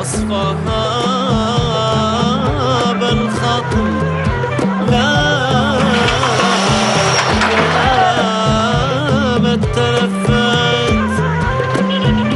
أصفهاب الخطم لا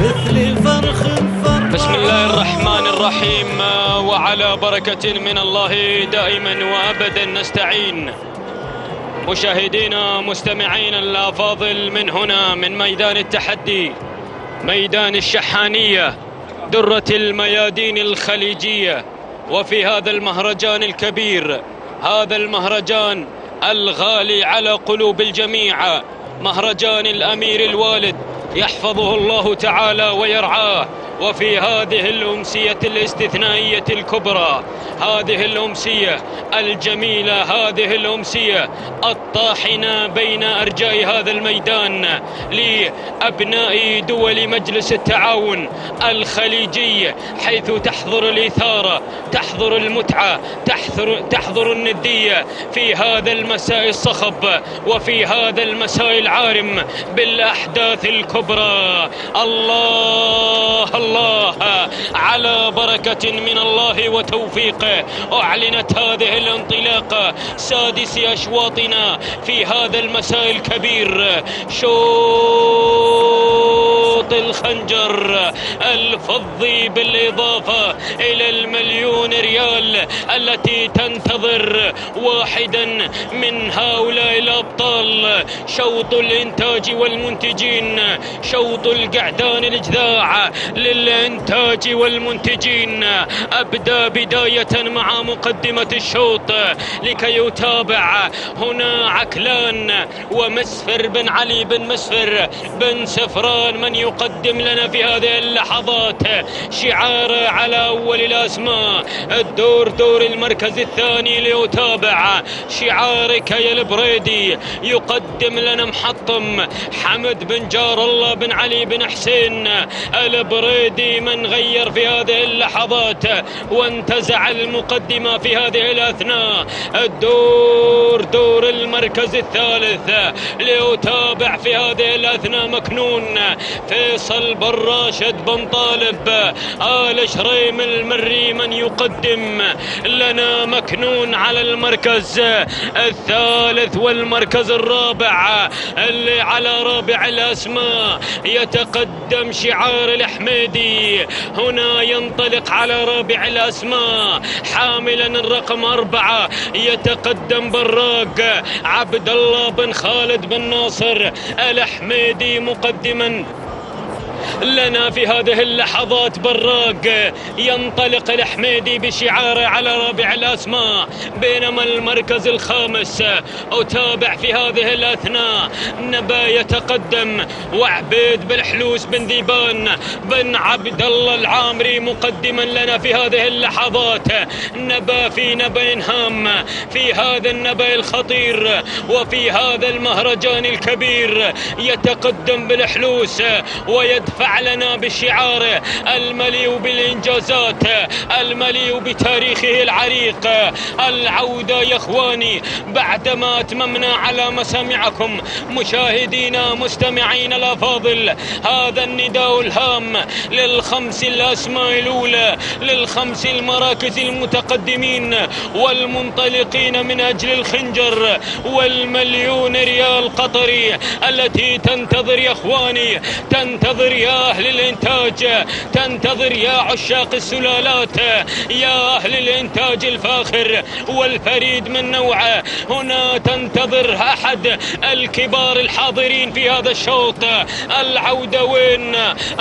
مثل الفرخ بسم الله الرحمن الرحيم. وعلى بركة من الله دائما وأبدا نستعين. مشاهدينا مستمعين الأفاضل من هنا من ميدان التحدي ميدان الشحانية. درة الميادين الخليجية وفي هذا المهرجان الكبير هذا المهرجان الغالي على قلوب الجميع مهرجان الأمير الوالد يحفظه الله تعالى ويرعاه. وفي هذه الأمسية الاستثنائية الكبرى هذه الأمسية الجميلة هذه الأمسية الطاحنة بين أرجاء هذا الميدان لأبناء دول مجلس التعاون الخليجي حيث تحضر الإثارة تحضر المتعة تحضر, تحضر الندية في هذا المساء الصخب وفي هذا المساء العارم بالأحداث الكبرى. الله الله على بركة من الله وتوفيقه. أعلنت هذه الانطلاقة سادس أشواطنا في هذا المساء الكبير. الخنجر الفضي بالإضافة إلى المليون ريال التي تنتظر واحدا من هؤلاء الأبطال. شوط الإنتاج والمنتجين شوط القعدان الإجذاع للإنتاج والمنتجين. أبدأ بداية مع مقدمة الشوط لكي يتابع هنا عكلان ومسفر بن علي بن مسفر بن سفران من يقدم لنا في هذه اللحظات شعار على أول الأسماء. الدور دور المركز الثاني ليتابع. شعارك يا البريدي يقدم لنا محطم. حمد بن جار الله بن علي بن حسين. البريدي من غير في هذه اللحظات وانتزع المقدمة في هذه الأثناء. الدور دور المركز الثالث ليتابع في هذه الأثناء مكنون. فيصل بن راشد بن طالب. آل شريم المري من يقدم. لنا مكنون على المركز. الثالث والمركز الرابع. اللي على رابع الأسماء. يتقدم شعار الحميدي هنا ينطلق على رابع الأسماء. حاملا الرقم أربعة. يتقدم براق. عبد الله بن خالد بن ناصر الحميدي مقدما. لنا في هذه اللحظات براق. ينطلق الحميدي بشعاره على رابع الأسماء بينما المركز الخامس أتابع في هذه الأثناء. نبا يتقدم وعبيد بن حلوس بن ذيبان بن عبد الله العامري مقدما لنا في هذه اللحظات. نبا في نبأ هام في هذا النبأ الخطير وفي هذا المهرجان الكبير. يتقدم بالحلوس ويدفع أعلن بشعاره المليء بالإنجازات المليء بتاريخه العريق. العودة يا إخواني بعدما أتممنا على مسامعكم مشاهدينا مستمعين الأفاضل هذا النداء الهام للخمس الأسماء الأولى للخمس المراكز المتقدمين والمنطلقين من أجل الخنجر والمليون ريال قطري التي تنتظر يا إخواني تنتظر يا أهل الإنتاج تنتظر يا عشاق السلالات. يا أهل الإنتاج الفاخر والفريد من نوعه هنا تنتظر أحد الكبار الحاضرين في هذا الشوط. العودة وين؟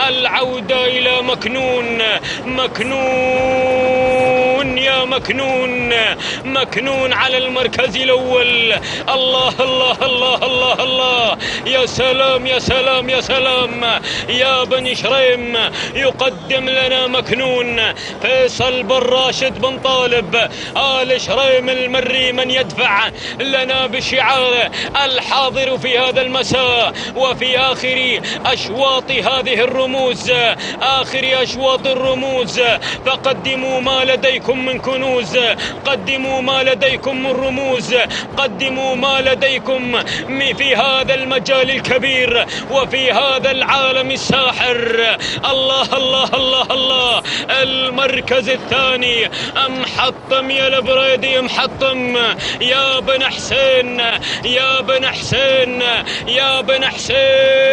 العودة إلى مكنون مكنون. يا مكنون مكنون على المركز الأول. الله الله الله الله الله. يا سلام يا سلام يا سلام. يا بن شريم يقدم لنا مكنون. فيصل بن راشد بن طالب آل شريم المري من يدفع لنا بشعاره الحاضر في هذا المساء. وفي آخر أشواط هذه الرموز آخر أشواط الرموز. فقدموا ما لديكم من كنوز. قدموا ما لديكم من رموز. قدموا ما لديكم في هذا المجال الكبير وفي هذا العالم الساحر. الله الله الله الله. المركز الثاني. محطم يا البريدي محطم يا بن حسين يا بن حسين يا بن حسين.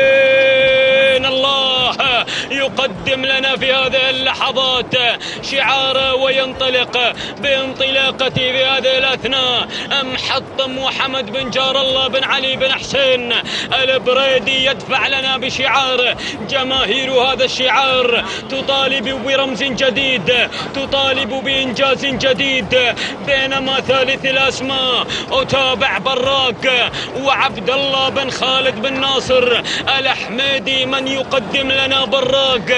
يقدم لنا في هذه اللحظات شعاره وينطلق بانطلاقته في هذه الأثناء. محطم وحمد بن جار الله بن علي بن حسين البريدي يدفع لنا بشعار. جماهير هذا الشعار تطالب برمز جديد تطالب بإنجاز جديد. بينما ثالث الأسماء أتابع براك وعبد الله بن خالد بن ناصر. الأحمدي من يقدم لنا براك؟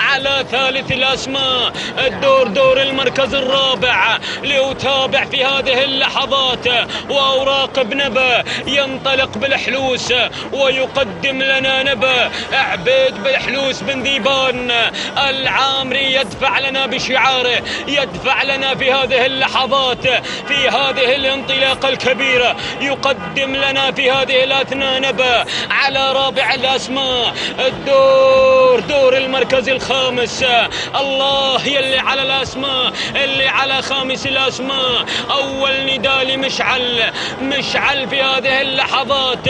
على ثالث الأسماء. الدور دور المركز الرابع. لأتابع في هذه اللحظات. وأراقب نبا ينطلق بالحلوس ويقدم لنا نبا عبيد بالحلوس بن ذيبان. العامري يدفع لنا بشعاره يدفع لنا في هذه اللحظات. في هذه الانطلاقة الكبيرة يقدم لنا في هذه الأثناء نبا على رابع الأسماء. الدور دور المركز الخامس. الله يلي على الأسماء اللي على خامس الأسماء. أول نداء لمشعل. مشعل في هذه اللحظات.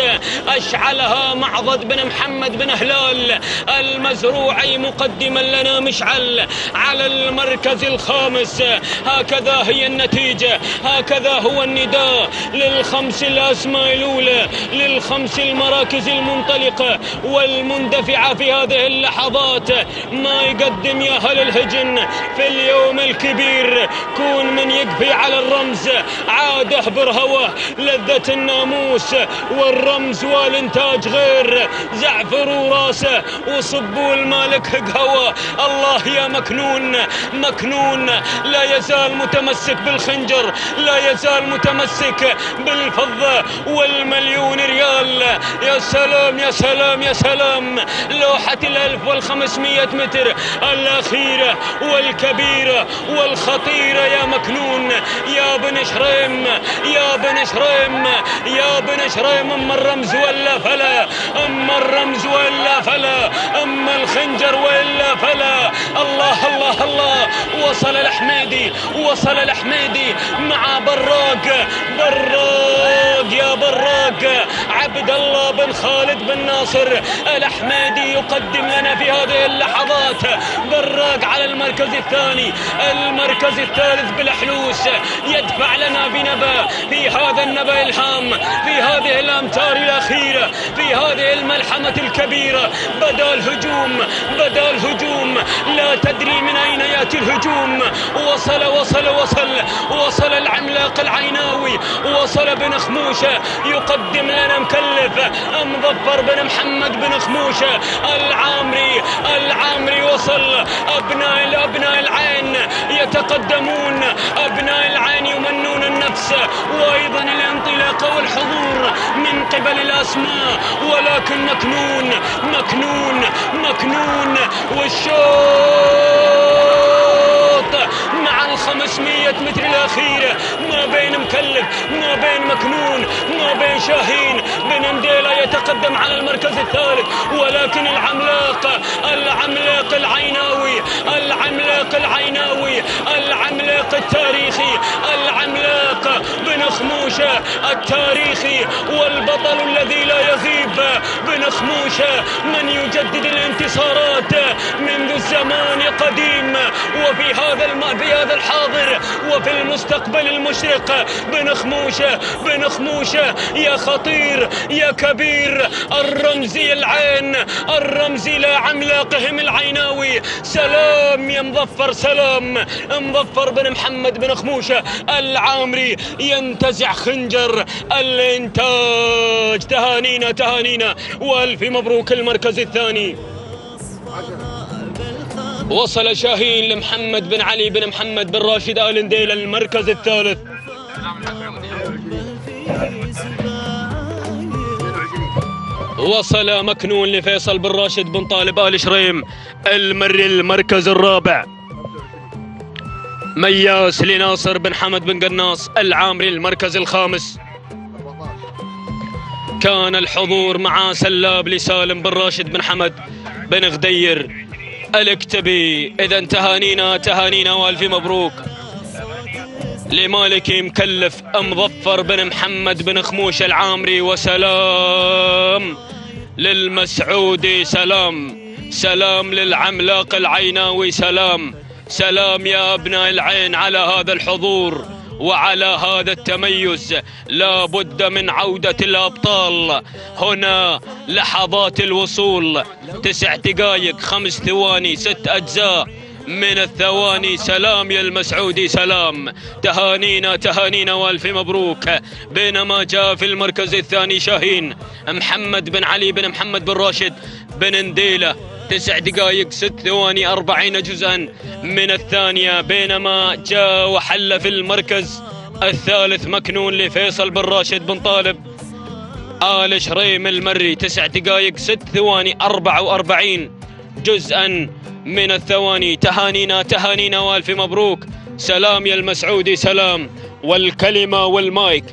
أشعلها معضد بن محمد بن هلال. المزروعي مقدما لنا مشعل. على المركز الخامس. هكذا هي النتيجة. هكذا هو النداء للخمس الأسماء الأولى للخمس المراكز المنطلقة والمندفعة في هذه اللحظات. ما يقدم يا أهل الهجن. في اليوم الكبير كون من يقفي على الرمز. عاد هواه لذة الناموس والرمز والإنتاج غير. زعفروا راسه وصبوا المالك قهوة الله يا مكنون مكنون. لا يزال متمسك بالخنجر لا يزال متمسك بالفضة والمليون ريال. يا سلام يا سلام يا سلام. لوحة الألف والخمسمية متر الأخيرة والكبيرة والخطيرة يا مكنون يا بن شريم يا بن شريم يا بن شريم أما الرمز ولا فلا أما الرمز ولا فلا أما الخنجر ولا فلا. الله الله الله وصل الحميدي وصل الحميدي مع براق براق يا براق. عبد الله بن خالد بن ناصر الحميدي يقدم لنا في هذه اللحظات براق على المركز الثاني. المركز الثالث بالحلوس يدفع لنا بنبأ في هذا النبأ الهام في هذه الأمتار الاخيره في هذه الملحمة الكبيرة. بدأ الهجوم بدأ الهجوم. لا تدري من ياتي الهجوم. وصل وصل وصل. وصل العملاق العيناوي. وصل بن خموشة. يقدم لنا مكلف. مظفر بن محمد بن خموشة. العامري العامري وصل. أبناء الابناء العين يتقدمون. أبناء العين يمنون النفس. وأيضا الانطلاق والحضور من قبل الأسماء. ولكن مكنون مكنون مكنون. والشوط مع الخمسمية متر الأخيرة ما بين مكلف ما بين مكنون ما بين شاهين. بن يتقدم على المركز الثالث. ولكن العملاق العملاق العيناوي العملاق العيناوي العملاق التاريخي العملاق بن خموشة التاريخي والبطل الذي لا يغيب. بن خموشة من يجدد الانتصارات منذ الزمان قديم. وفي هذا الم... في هذا الحاضر وفي المستقبل المشرق بن خموشة بن خموشة يا خطير يا كبير الرمزي العين. الرمزي لعملاقهم العيناوي. سلام يا مظفر سلام. مظفر بن محمد بن خموشة العامري ينتزع خنجر الإنتاج. تهانينا تهانينا. وألف مبروك المركز الثاني. وصل شاهين لمحمد بن علي بن محمد بن راشد آل نديل المركز الثالث. وصل مكنون لفيصل بن راشد بن طالب آل شريم المر المركز الرابع. مياس لناصر بن حمد بن قناص العامري المركز الخامس. كان الحضور مع سلاب لسالم بن راشد بن حمد بن غدير. الإكتبي إذا تهانينا تهانينا والف مبروك. لمالكي مكلف مظفر بن محمد بن خموش العامري وسلام للمسعودي سلام. سلام للعملاق العيناوي سلام. سلام يا أبناء العين على هذا الحضور وعلى هذا التميز. لا بد من عودة الأبطال. هنا لحظات الوصول. تسع دقائق خمس ثواني ست أجزاء. من الثواني سلام يا المسعودي سلام. تهانينا تهانينا وألف مبروك. بينما جاء في المركز الثاني شاهين. محمد بن علي بن محمد بن راشد بن نديلة. تسع دقائق ست ثواني أربعين جزءا. من الثانية بينما جاء وحل في المركز الثالث. مكنون لفيصل بن راشد بن طالب. آل شريم المري. تسع دقائق ست ثواني أربعة وأربعين جزءا. من الثواني تهانينا تهانينا والف مبروك. سلام يا المسعودي سلام. والكلمة والمايك.